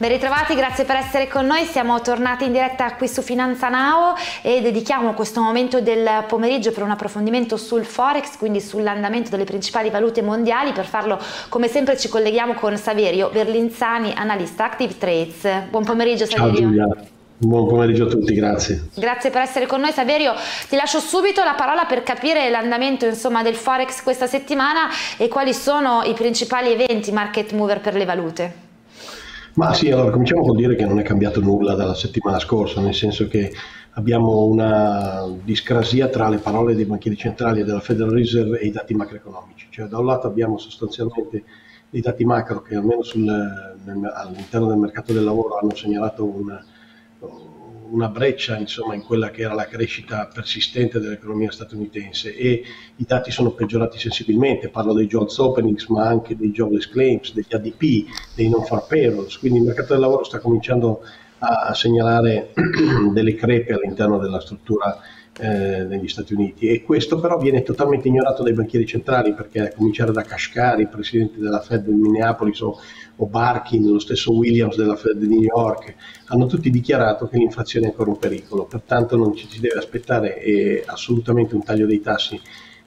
Ben ritrovati, grazie per essere con noi. Siamo tornati in diretta qui su Finanza Now e dedichiamo questo momento del pomeriggio per un approfondimento sul Forex, quindi sull'andamento delle principali valute mondiali. Per farlo, come sempre, ci colleghiamo con Saverio Berlinzani, analista Active Trades. Buon pomeriggio Saverio. Ciao Giulia. Buon pomeriggio a tutti, grazie. Grazie per essere con noi Saverio. Ti lascio subito la parola per capire l'andamento insomma, del Forex questa settimana e quali sono i principali eventi market mover per le valute. Ma sì, allora cominciamo col dire che non è cambiato nulla dalla settimana scorsa, nel senso che abbiamo una discrasia tra le parole dei banchieri centrali e della Federal Reserve e i dati macroeconomici. Cioè da un lato abbiamo sostanzialmente i dati macro che almeno sul, nel, all'interno del mercato del lavoro hanno segnalato un, una breccia insomma, in quella che era la crescita persistente dell'economia statunitense. E i dati sono peggiorati sensibilmente, parlo dei jobs openings ma anche dei jobless claims, degli ADP, dei non far payrolls, quindi il mercato del lavoro sta cominciando a segnalare delle crepe all'interno della struttura eh, negli Stati Uniti. E questo però viene totalmente ignorato dai banchieri centrali perché a cominciare da Kashkari, presidente della Fed di Minneapolis o, o Barkin, lo stesso Williams della Fed di New York, hanno tutti dichiarato che l'inflazione è ancora un pericolo, pertanto non ci si deve aspettare eh, assolutamente un taglio dei tassi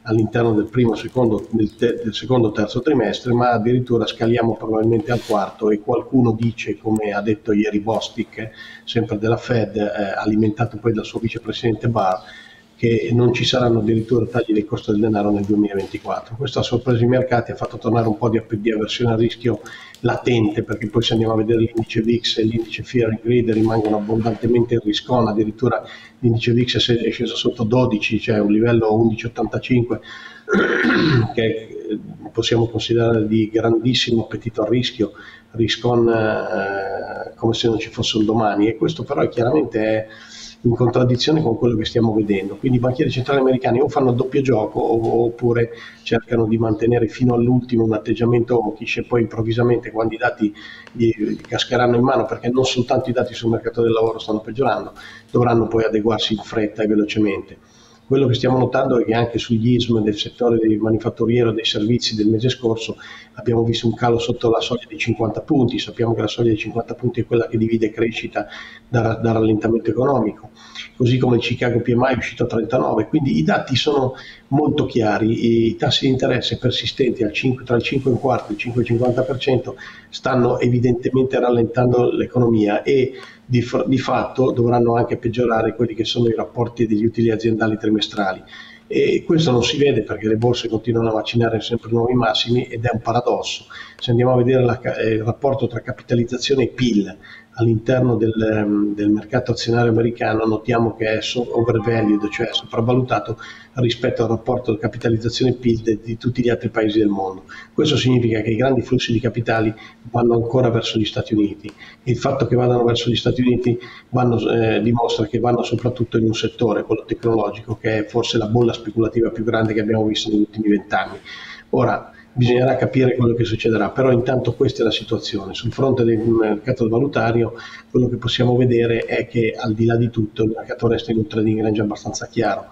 all'interno del primo, secondo, del, te, del secondo, terzo trimestre, ma addirittura scaliamo probabilmente al quarto e qualcuno dice, come ha detto ieri Bostic, sempre della Fed, eh, alimentato poi dal suo vicepresidente Barr, che non ci saranno addirittura tagli del costo del denaro nel 2024. Questo ha sorpreso i mercati, ha fatto tornare un po' di, di avversione al rischio latente, perché poi se andiamo a vedere l'indice VIX e l'indice Fear Greed rimangono abbondantemente in riscona, addirittura l'indice VIX è sceso sotto 12, cioè un livello 11,85 che possiamo considerare di grandissimo appetito al rischio, riscon eh, come se non ci fosse un domani e questo però chiaramente è in contraddizione con quello che stiamo vedendo. Quindi i banchieri centrali americani o fanno doppio gioco oppure cercano di mantenere fino all'ultimo un atteggiamento hawkish e poi improvvisamente quando i dati gli cascheranno in mano perché non soltanto i dati sul mercato del lavoro stanno peggiorando, dovranno poi adeguarsi in fretta e velocemente. Quello che stiamo notando è che anche sugli ISM del settore del manifatturiero e dei servizi del mese scorso abbiamo visto un calo sotto la soglia di 50 punti, sappiamo che la soglia di 50 punti è quella che divide crescita da, da rallentamento economico, così come il Chicago PMI è uscito a 39, quindi i dati sono molto chiari, i tassi di interesse persistenti 5, tra il 5,25 e il 5,50% stanno evidentemente rallentando l'economia e di, di fatto dovranno anche peggiorare quelli che sono i rapporti degli utili aziendali trimestrali e questo non si vede perché le borse continuano a vaccinare sempre nuovi massimi ed è un paradosso. Se andiamo a vedere la, eh, il rapporto tra capitalizzazione e PIL all'interno del, ehm, del, mercato azionario americano notiamo che è overvalued, cioè sopravvalutato rispetto al rapporto capitalizzazione PIL di, di tutti gli altri paesi del mondo. Questo significa che i grandi flussi di capitali vanno ancora verso gli Stati Uniti il fatto che vadano verso gli Stati Uniti vanno, eh, dimostra che vanno soprattutto in un settore, quello tecnologico, che è forse la bolla speculativa più grande che abbiamo visto negli ultimi vent'anni. Ora, bisognerà capire quello che succederà, però intanto questa è la situazione. Sul fronte del mercato valutario quello che possiamo vedere è che al di là di tutto il mercato resta in un trading range abbastanza chiaro.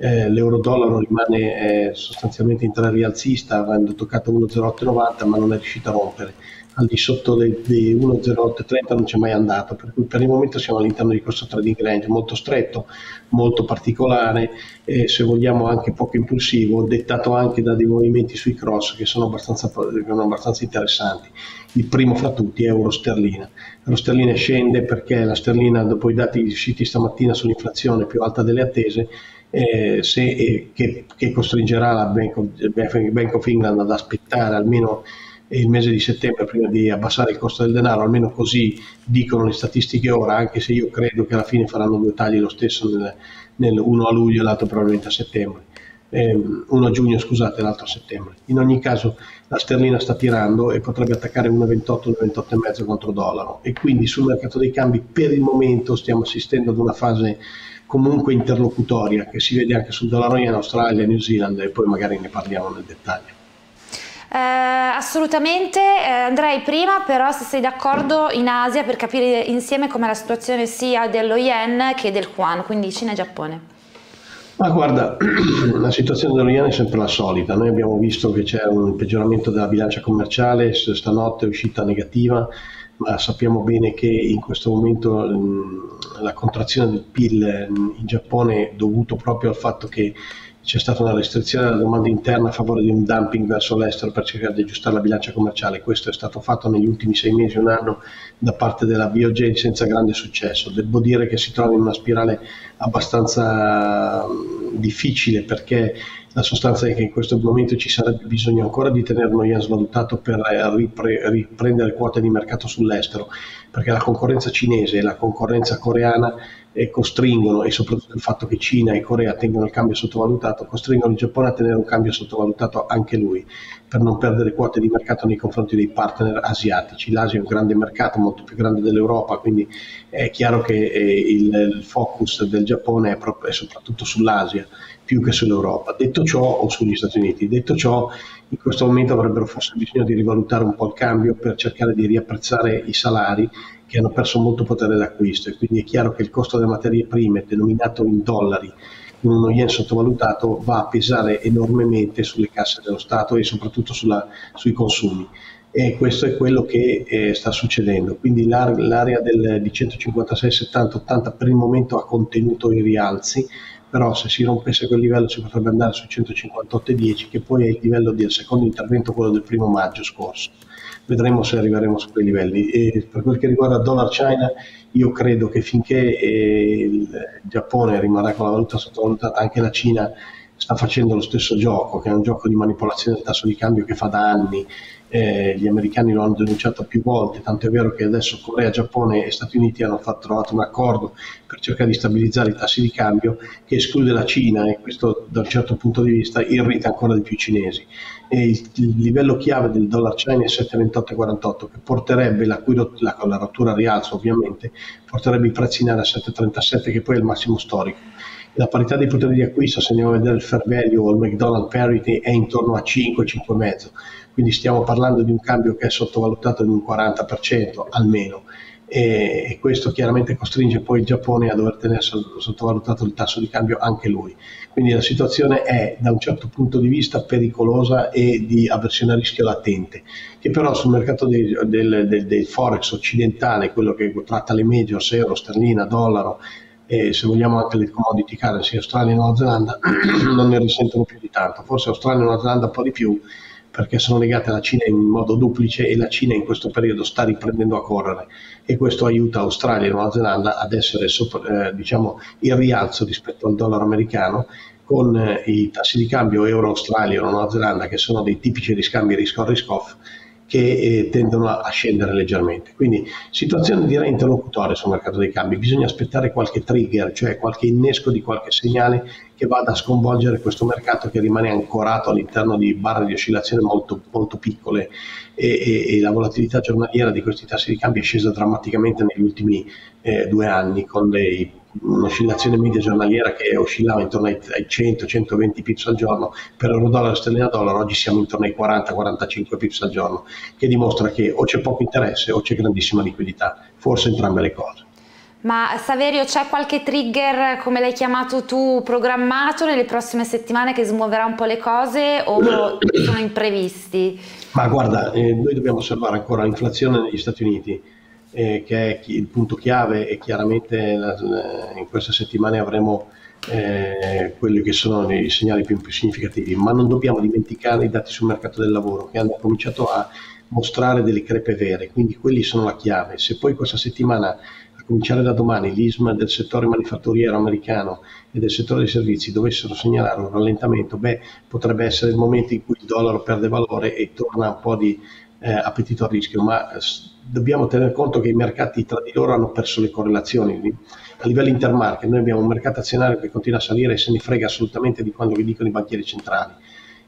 Eh, l'euro-dollaro rimane eh, sostanzialmente in tre rialzista, avendo toccato 1,0890 ma non è riuscito a rompere al di sotto dei, dei 1,0830 non c'è mai andato, per cui per il momento siamo all'interno di questo trading range molto stretto, molto particolare e se vogliamo anche poco impulsivo, dettato anche da dei movimenti sui cross che sono abbastanza, che sono abbastanza interessanti. Il primo fra tutti è euro sterlina. Euro sterlina scende perché la sterlina dopo i dati usciti stamattina sull'inflazione più alta delle attese eh, se, eh, che, che, costringerà la Bank of, Bank of England ad aspettare almeno il mese di settembre prima di abbassare il costo del denaro, almeno così dicono le statistiche ora, anche se io credo che alla fine faranno due tagli lo stesso nel, nel uno a luglio e l'altro probabilmente a settembre. Eh, uno a giugno scusate l'altro a settembre. In ogni caso la sterlina sta tirando e potrebbe attaccare 1,28 1,28,5 contro dollaro. E quindi sul mercato dei cambi per il momento stiamo assistendo ad una fase comunque interlocutoria che si vede anche sul dollaro in Australia New Zealand e poi magari ne parliamo nel dettaglio eh, assolutamente, eh, andrei prima però se sei d'accordo in Asia per capire insieme com'è la situazione sia dello yen che del yuan, quindi Cina e Giappone. Ma guarda, la situazione dello yen è sempre la solita, noi abbiamo visto che c'è un peggioramento della bilancia commerciale, stanotte è uscita negativa, ma sappiamo bene che in questo momento la contrazione del PIL in Giappone è dovuto proprio al fatto che c'è stata una restrizione della domanda interna a favore di un dumping verso l'estero per cercare di aggiustare la bilancia commerciale. Questo è stato fatto negli ultimi sei mesi, un anno, da parte della Biogen senza grande successo. Devo dire che si trova in una spirale abbastanza difficile perché la sostanza è che in questo momento ci sarebbe bisogno ancora di tenere uno yen svalutato per ripre- riprendere quote di mercato sull'estero, perché la concorrenza cinese e la concorrenza coreana eh, costringono, e soprattutto il fatto che Cina e Corea tengono il cambio sottovalutato, costringono il Giappone a tenere un cambio sottovalutato anche lui, per non perdere quote di mercato nei confronti dei partner asiatici. L'Asia è un grande mercato, molto più grande dell'Europa, quindi è chiaro che eh, il, il, focus del Giappone è, pro- è soprattutto sull'Asia più che sull'Europa. Detto ciò, o sugli Stati Uniti, detto ciò, in questo momento avrebbero forse bisogno di rivalutare un po' il cambio per cercare di riapprezzare i salari che hanno perso molto potere d'acquisto e quindi è chiaro che il costo delle materie prime denominato in dollari con uno yen sottovalutato va a pesare enormemente sulle casse dello Stato e soprattutto sulla, sui consumi e questo è quello che eh, sta succedendo. Quindi l'ar- l'area del, di 156, 70, 80 per il momento ha contenuto i rialzi, però se si rompesse quel livello si potrebbe andare su 158,10 che poi è il livello del secondo intervento, quello del primo maggio scorso. Vedremo se arriveremo su quei livelli. E per quel che riguarda dollar China, io credo che finché eh, il Giappone rimarrà con la valuta sottovalutata, anche la Cina sta facendo lo stesso gioco, che è un gioco di manipolazione del tasso di cambio che fa da anni eh, gli americani lo hanno denunciato più volte, tanto è vero che adesso Corea, Giappone e Stati Uniti hanno fatto, trovato un accordo per cercare di stabilizzare i tassi di cambio che esclude la Cina e questo da un certo punto di vista irrita ancora di più i cinesi. Il, il livello chiave del dollar China è 7,28,48 che porterebbe la, la, la rottura a rialzo ovviamente, porterebbe i prezzi in area a 7,37 che poi è il massimo storico la parità dei poteri di acquisto, se andiamo a vedere il fair value o il McDonald's parity, è intorno a 5, 5,5 quindi stiamo parlando di un cambio che è sottovalutato di un 40% almeno e questo chiaramente costringe poi il Giappone a dover tenere sottovalutato il tasso di cambio anche lui. Quindi la situazione è da un certo punto di vista pericolosa e di avversione a rischio latente, che però sul mercato del, del, del, del forex occidentale, quello che tratta le majors, euro, sterlina, dollaro, e se vogliamo anche le commodity currency Australia e Nuova Zelanda, non ne risentono più di tanto, forse Australia e Nuova Zelanda un po' di più, perché sono legate alla Cina in modo duplice e la Cina in questo periodo sta riprendendo a correre. E questo aiuta Australia e Nuova Zelanda ad essere sopra, eh, diciamo, in rialzo rispetto al dollaro americano con eh, i tassi di cambio euro-Australia e Nuova Zelanda che sono dei tipici riscambi risk-on-risk-off che eh, tendono a, a, scendere leggermente. Quindi situazione direi interlocutoria sul mercato dei cambi, bisogna aspettare qualche trigger, cioè qualche innesco di qualche segnale che vada a sconvolgere questo mercato che rimane ancorato all'interno di barre di oscillazione molto, molto piccole e, e, e, la volatilità giornaliera di questi tassi di cambio è scesa drammaticamente negli ultimi eh, due anni con dei un'oscillazione media giornaliera che oscillava intorno ai, 100-120 pips al giorno, per euro dollaro e sterlina dollaro oggi siamo intorno ai 40-45 pips al giorno, che dimostra che o c'è poco interesse o c'è grandissima liquidità, forse entrambe le cose. Ma Saverio, c'è qualche trigger, come l'hai chiamato tu, programmato nelle prossime settimane che smuoverà un po' le cose o sono imprevisti? Ma guarda, eh, noi dobbiamo osservare ancora l'inflazione negli Stati Uniti eh, che è il punto chiave e chiaramente la, in queste settimane avremo eh, quelli che sono i segnali più, più, significativi, ma non dobbiamo dimenticare i dati sul mercato del lavoro che hanno cominciato a mostrare delle crepe vere, quindi quelli sono la chiave. Se poi questa settimana, a cominciare da domani, l'ISM del settore manifatturiero americano e del settore dei servizi dovessero segnalare un rallentamento, beh, potrebbe essere il momento in cui il dollaro perde valore e torna un po' di eh, appetito a rischio, ma dobbiamo tener conto che i mercati tra di loro hanno perso le correlazioni. A livello intermarket noi abbiamo un mercato azionario che continua a salire e se ne frega assolutamente di quando vi dicono i banchieri centrali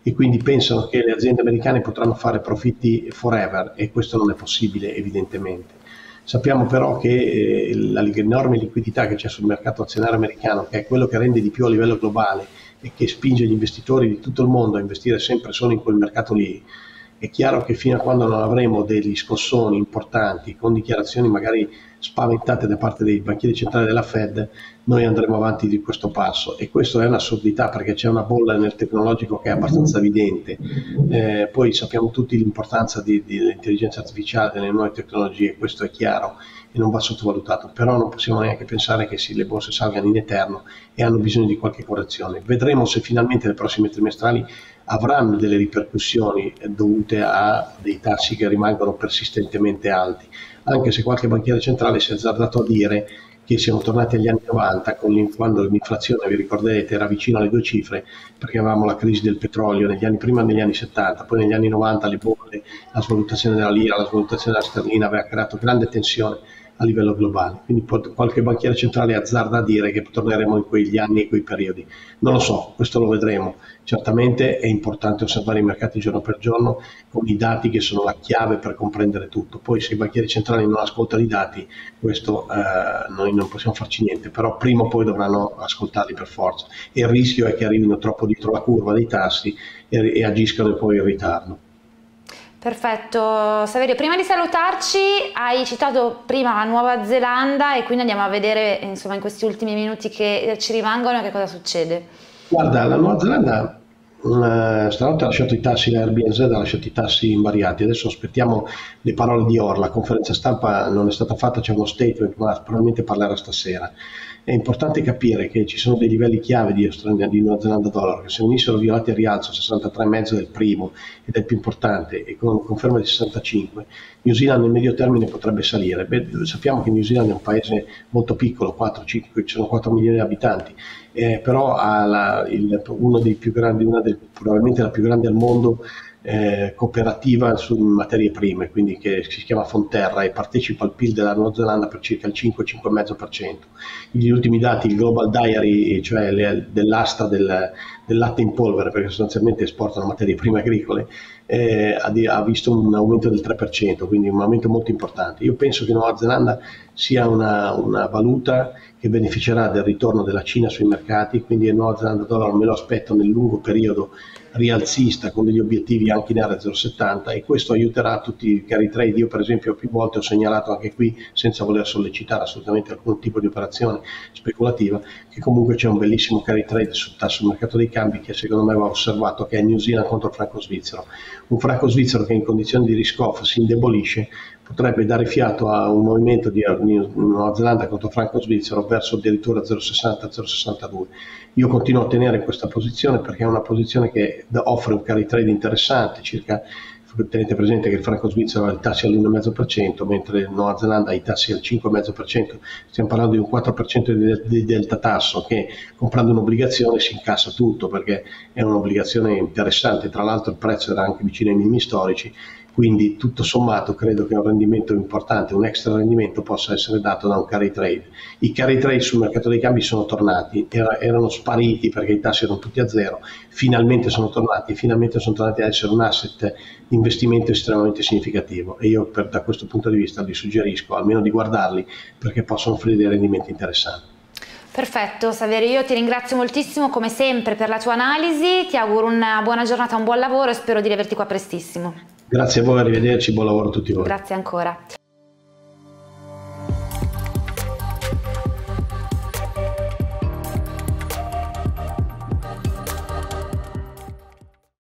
e quindi pensano che le aziende americane potranno fare profitti forever e questo non è possibile evidentemente. Sappiamo però che eh, l'enorme liquidità che c'è sul mercato azionario americano, che è quello che rende di più a livello globale e che spinge gli investitori di tutto il mondo a investire sempre solo in quel mercato lì, è chiaro che fino a quando non avremo degli scossoni importanti con dichiarazioni magari spaventate da parte dei banchieri centrali della Fed, noi andremo avanti di questo passo. E questo è un'assurdità perché c'è una bolla nel tecnologico che è abbastanza evidente, eh, poi sappiamo tutti l'importanza di, di, dell'intelligenza artificiale, delle nuove tecnologie, questo è chiaro e non va sottovalutato, però non possiamo neanche pensare che sì, le borse salgano in eterno e hanno bisogno di qualche correzione. Vedremo se finalmente le prossime trimestrali avranno delle ripercussioni dovute a dei tassi che rimangono persistentemente alti, anche se qualche banchiere centrale si è azzardato a dire che siamo tornati agli anni 90 quando l'inflazione, vi ricorderete, era vicino alle due cifre perché avevamo la crisi del petrolio negli anni, prima negli anni 70, poi negli anni 90 le bolle, la svalutazione della lira, la svalutazione della sterlina aveva creato grande tensione a livello globale. Quindi qualche banchiere centrale azzarda a dire che torneremo in quegli anni e quei periodi. Non lo so, questo lo vedremo. Certamente è importante osservare i mercati giorno per giorno con i dati che sono la chiave per comprendere tutto. Poi se i banchieri centrali non ascoltano i dati, questo eh, noi non possiamo farci niente, però prima o poi dovranno ascoltarli per forza. E il rischio è che arrivino troppo dietro la curva dei tassi e, e agiscano poi in ritardo. Perfetto, Saverio, prima di salutarci hai citato prima la Nuova Zelanda e quindi andiamo a vedere insomma in questi ultimi minuti che ci rimangono che cosa succede. Guarda, la Nuova Zelanda uh, stanotte ha lasciato i tassi, Airbnb ha lasciato i tassi invariati, adesso aspettiamo le parole di Orla, la conferenza stampa non è stata fatta, c'è uno statement, ma probabilmente parlerà stasera è importante capire che ci sono dei livelli chiave di, di Nuova Zelanda dollaro che se venissero violati a rialzo 63,5 del primo ed è il più importante e con conferma di 65 New Zealand nel medio termine potrebbe salire. Beh, sappiamo che New Zealand è un paese molto piccolo 4, 5, ci sono 4 milioni di abitanti eh, però ha la, il, grandi una del, probabilmente la più grande al mondo eh, cooperativa su materie prime, quindi che si chiama Fonterra e partecipa al PIL della Nuova Zelanda per circa il 5-5,5%. Gli ultimi dati, il Global Diary, cioè le, dell'asta del, del, latte in polvere, perché sostanzialmente esportano materie prime agricole, eh, ha, ha, visto un aumento del 3%, quindi un aumento molto importante. Io penso che Nuova Zelanda sia una, una valuta che beneficerà del ritorno della Cina sui mercati, quindi il Nuova Zelanda dollaro me lo aspetto nel lungo periodo rialzista con degli obiettivi anche in area 0,70 e questo aiuterà tutti i carry trade. Io per esempio più volte ho segnalato anche qui, senza voler sollecitare assolutamente alcun tipo di operazione speculativa, che comunque c'è un bellissimo carry trade sul tasso mercato dei cambi che secondo me va osservato, che è New Zealand contro il franco svizzero. Un franco svizzero che in condizioni di risk off si indebolisce potrebbe dare fiato a un movimento di Nuova Zelanda contro franco svizzero verso addirittura 0,60-0,62. Io continuo a tenere questa posizione perché è una posizione che offre un carry trade interessante, circa tenete presente che il franco svizzero ha i tassi all'1,5% mentre Nuova Zelanda ha i tassi al 5,5%, stiamo parlando di un 4% di, di delta tasso che comprando un'obbligazione si incassa tutto perché è un'obbligazione interessante, tra l'altro il prezzo era anche vicino ai minimi storici quindi tutto sommato credo che un rendimento importante, un extra rendimento possa essere dato da un carry trade. I carry trade sul mercato dei cambi sono tornati, erano spariti perché i tassi erano tutti a zero, finalmente sono tornati, finalmente sono tornati ad essere un asset di investimento estremamente significativo e io per, da questo punto di vista vi suggerisco almeno di guardarli perché possono offrire dei rendimenti interessanti. Perfetto Saverio, io ti ringrazio moltissimo come sempre per la tua analisi, ti auguro una buona giornata, un buon lavoro e spero di rivederti qua prestissimo. Grazie a voi, arrivederci, buon lavoro a tutti voi. Grazie ancora.